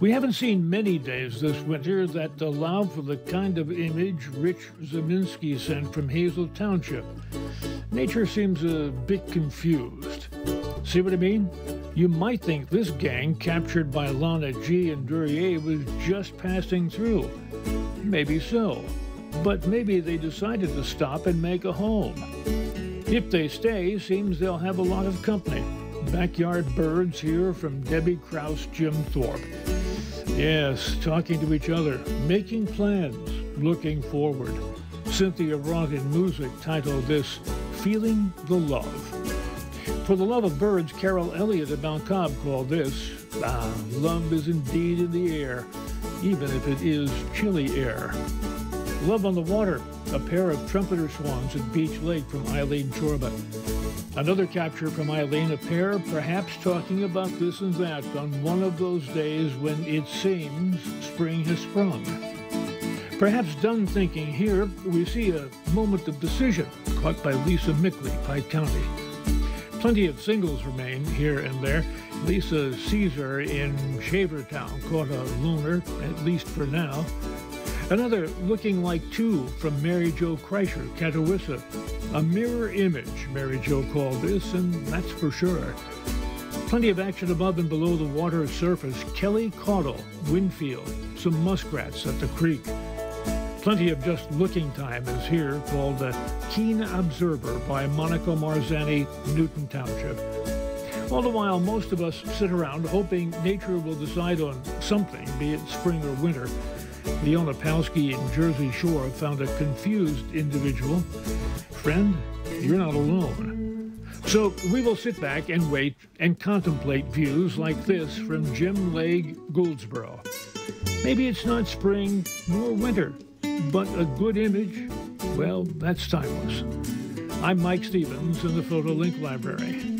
We haven't seen many days this winter that allow for the kind of image Rich Zeminski sent from Hazel Township. Nature seems a bit confused. See what I mean? You might think this gang, captured by Lana G and Duryea, was just passing through. Maybe so. But maybe they decided to stop and make a home. If they stay, seems they'll have a lot of company. Backyard birds here from Debbie Kraus, Jim Thorpe. Yes, talking to each other, making plans, looking forward. Cynthia Roth in Moosic titled this Feeling the Love. For the love of birds, Carol Elliott of Mount Cobb called this Ah, love is indeed in the air, even if it is chilly air. Love on the Water, a pair of trumpeter swans at Beach Lake from Eileen Chorba. Another capture from Eileen, a pair perhaps talking about this and that on one of those days when it seems spring has sprung. Perhaps done thinking here, we see a moment of decision caught by Lisa Mickley, Pike County. Plenty of singles remain here and there. Lisa Caesar in Shavertown caught a loner, at least for now. Another looking like two from Mary Jo Kreischer, Catawissa. A mirror image, Mary Jo called this, and that's for sure. Plenty of action above and below the water surface. Kelly Caudle, Winfield, some muskrats at the creek. Plenty of just looking time is here, called the Keen Observer by Monica Marzani, Newton Township. All the while, most of us sit around hoping nature will decide on something, be it spring or winter. Leona Palsky in Jersey Shore found a confused individual. Friend, you're not alone. So we will sit back and wait and contemplate views like this from Jim Legge, Gouldsboro. Maybe it's not spring nor winter, but a good image, well, that's timeless. I'm Mike Stevens in the PhotoLink Library.